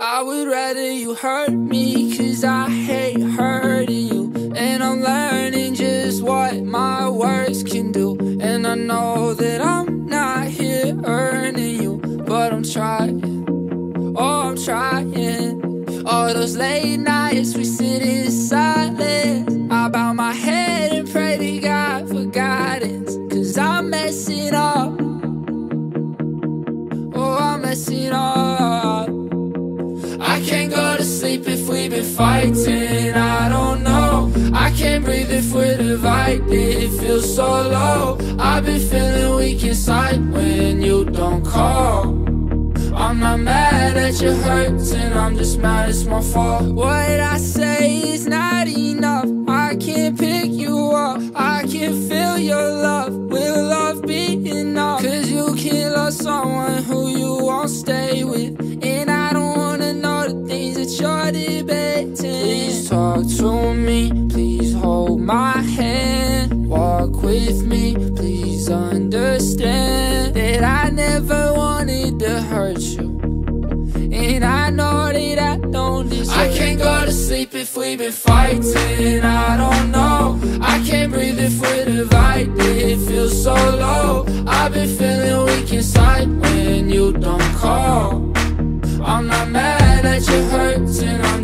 I would rather you hurt me, cause I hate hurting you. And I'm learning just what my words can do. And I know that I'm not here earning you, but I'm trying. Oh, I'm trying. All those late nights we sit in silence. I bow my head and pray to God for guidance, cause I'm messing up. Oh, I'm messing up. Can't go to sleep if we've been fighting. I don't know. I can't breathe if we're divided. It feels so low. I've been feeling weak inside when you don't call. I'm not mad at your hurts, and I'm just mad it's my fault. What I say is not enough. I can't pick you up. I can feel your love. Will love be enough? Cause you can't love someone who you won't stay with. Please talk to me. Please hold my hand. Walk with me. Please understand that I never wanted to hurt you. And I know that I don't deserve I can't go to sleep if we've been fighting I don't know I can't breathe if we're divided It feels so low I've been feeling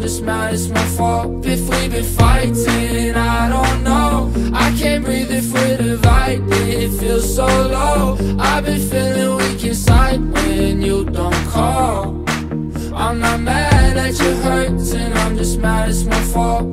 just mad it's my fault If we've been fighting, I don't know. I can't breathe if we're divided. It feels so low. I've been feeling weak inside when you don't call. I'm not mad at your hurts and I'm just mad it's my fault